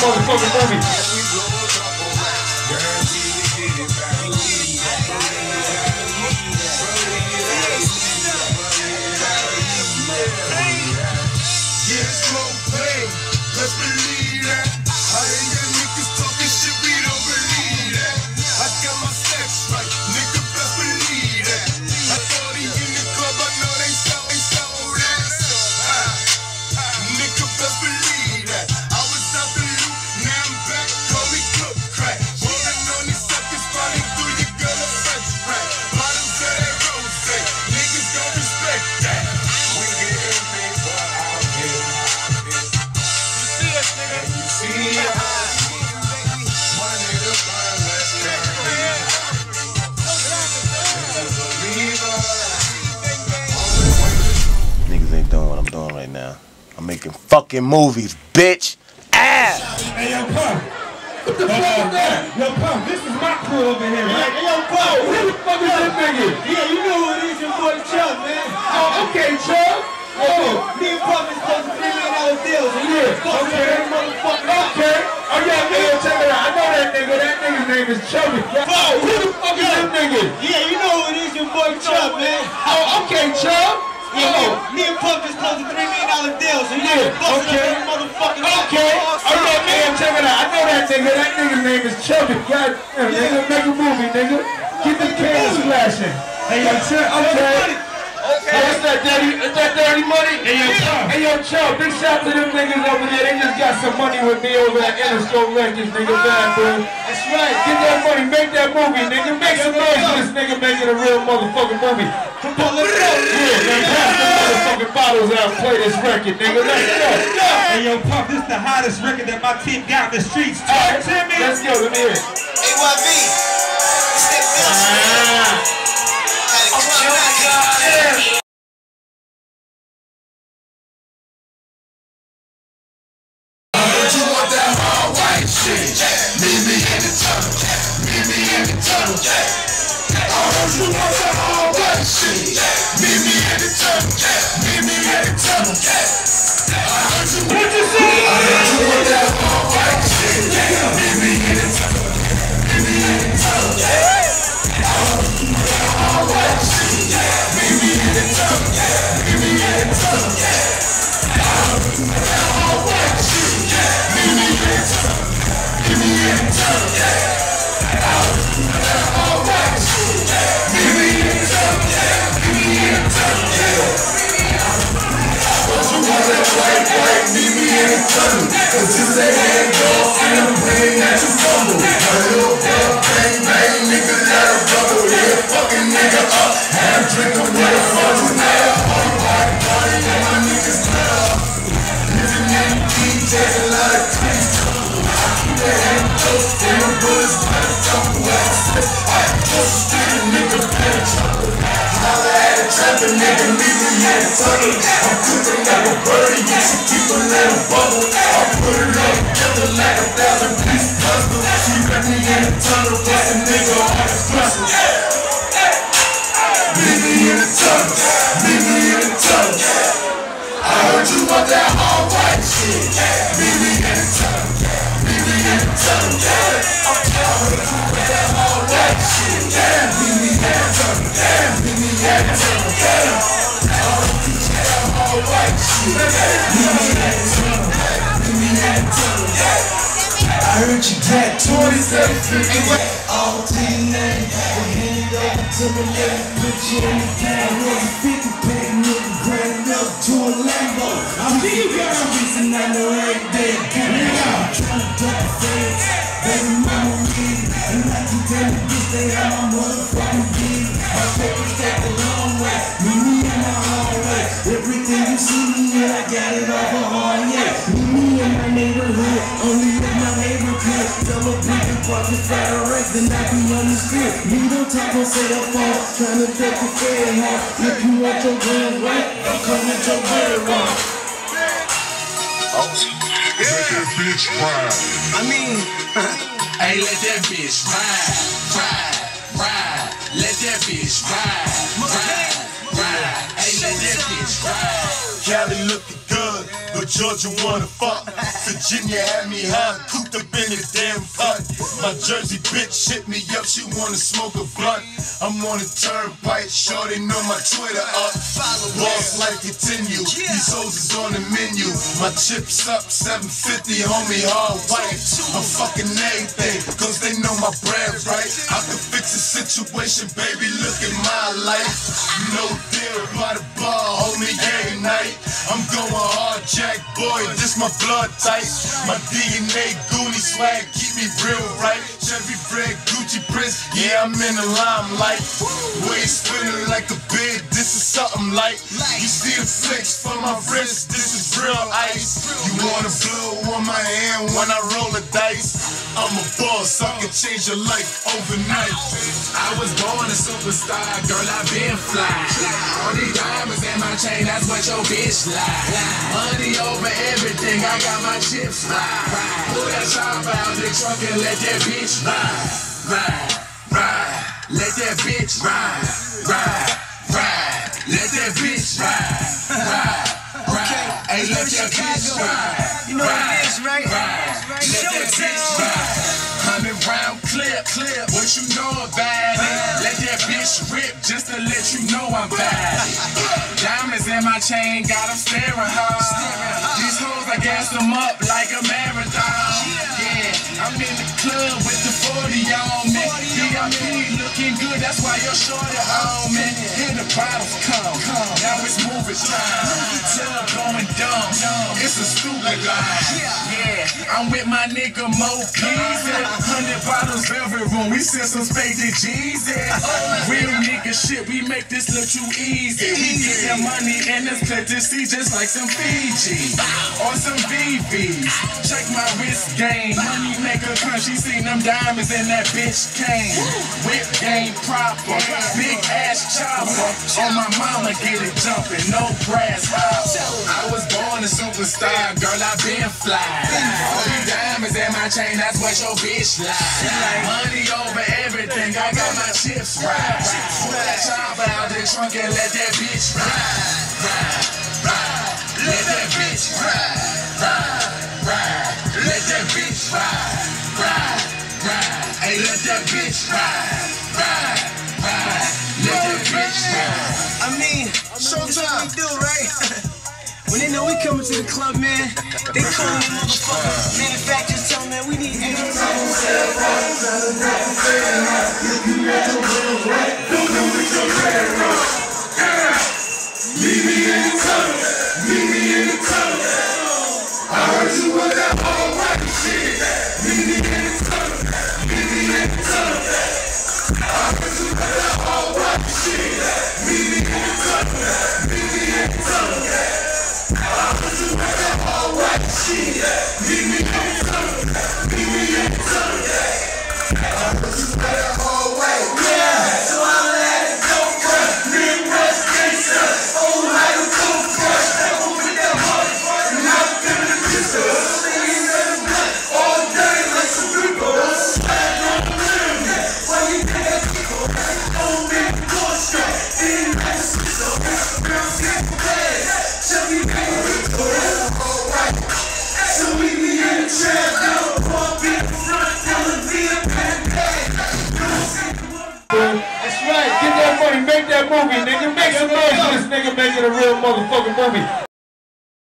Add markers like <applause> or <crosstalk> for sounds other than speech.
motherfucking movie. Yeah, slow fucking movies, bitch. Ass. Hey, yo, Pump. What the fuck is that? Yo, Pump, this is my crew over here, right? Hey, yo, Pump, who the fuck is this nigga? Yeah, you know who it is, your boy Chuck, man. Oh, okay, Chuck. Oh, me and Pump is supposed to three million dollar deals, and yeah, okay, motherfucker. Okay. Oh, yeah, nigga, check it out. I know that nigga. That nigga's name is Chubby. Who the fuck is this me and Pump is supposed to three million dollar deals, and yeah, okay. Motherfucking okay. Yeah, man, check it out. I know that nigga. That nigga's name is Chubby. God damn, nigga, make a movie, nigga. Get the cans flashing. Hey, yo, okay. Okay. That's that dirty, is that dirty money? Hey, yo, Chuck. Hey, yo, big shout to them niggas over there. They just got some money with me over at Interscope Records, nigga, ah, bad boy. That's right. Get that money, make that movie, nigga. Make some noise for this nigga making a real motherfucking movie. Come on, let's go. Yeah, man, pass the motherfucking bottles out play this record, nigga. Let's go. Hey yo, Pump, this the hottest record that my team got in the streets. Talk to me. Let's go, let me hear it. AYV. It's that Bill Ah. You want that hard white shit? Meet me in the tunnel. Meet me in the tunnel. I heard you want that hard white shit. Meet me in the tunnel. Meet me in the tunnel. I heard you. White, white, meet me in the tunnel. Cause this ain't hand dog, and I'm praying that you fumble. My little bug, bang, bang, nigga, let bubble. Yeah, fucking nigga up, have drink of the you now. Party, party, and my niggas in DJs, a lot of trees. I keep that hand close, the bullets better jump away. I just did a nigga better trapping in the tunnel. I'm cooking like a birdie, you should keep a little bubble. I put it all together like a thousand piece puzzle. She met me in the tunnel, plus a nigga on his muscle. Meet me in the tunnel, meet me in the tunnel. I heard you want that all white shit. Meet me in the tunnel, meet me in the tunnel. I heard you want that all white shit. I heard you the the. Got 27 all to your name. And hand it over to let me put you in the. Was 50 pack, got it off a hard, yeah. Me in my neighborhood, only if my neighbor could. Double picking pockets, fire rest, then I be on the street. Me don't talk on cell phone, trying take the fed home. If you want your grand right, I'm coming your bread wrong. Let that bitch cry. I mean, Hey, let that bitch ride, ride, ride. Let that bitch ride, ride, bitch. Cali looking good. but Georgia wanna fuck. Virginia had me high, cooped up in a damn cut. My Jersey bitch hit me up, she wanna smoke a blunt. I'm on a turnpike, sure they know my Twitter up. Boss life continue, these hoes is on the menu. My chips up, 750, homie, hard white. I'm fucking everything, know my brand right. I can fix a situation, baby, look at my life. No deal by the bar, homie, every night. I'm going hard, Jack boy, this my blood type. My DNA, Goonie swag, keep me real right. Chevy Red, Gucci Prince, yeah, I'm in the limelight. Waist spinning like a bid, this is something like. You see the flicks from my wrist, this is real ice. You wanna blow on my hand when I roll the dice? I'm a boss, I can change your life overnight. I was born a superstar, girl, I been fly. All these diamonds in my chain, that's what your bitch like. Money over everything, I got my chips right. Pull that chopper out the trunk and let that bitch ride, ride, ride. Let that bitch ride, ride, ride. Let that bitch ride, ride, ride. Hey, let that bitch ride, You know what it is, right? ride. Let that bitch ride. Hundred round clip, clip. What you know about it? Let that bitch rip just to let you know I'm bad. Diamonds in my chain, got got 'em staring hard. These hoes, I gas them up like a marathon. I'm in the club with the 40 on me. VIP looking good, that's why you're shorty on me. Here the bottles come, now it's moving time. Tub going dumb, it's a stupid line. Yeah, I'm with my nigga Mo Peasy. Hundred bottles every room, we send some spades to Jesus. Real nigga shit, we make this look too easy. We get that money and it's plenty see just like some Fiji or some VVs. Check my wrist game, money maker country, seen them diamonds in that bitch cane. Whip game proper, big ass chopper. On my mama get it jumping, no brass. I was born a superstar, girl, I been fly. All these diamonds in my chain, that's what your bitch like. Money over everything, I got my chips right. Pull that chopper out the trunk and let that bitch ride, ride, ride. Let that bitch ride, ride, ride. Let that bitch ride, ride, ride. Hey, let that bitch ride, ride, ride. Let that bitch ride. I mean, showtime. we do, right? <laughs> when they know we coming to the club, man, they call me motherfucker. Manufacturers tell me, we need Meet white movie, nigga. Make some noise for this nigga making a real motherfucking movie.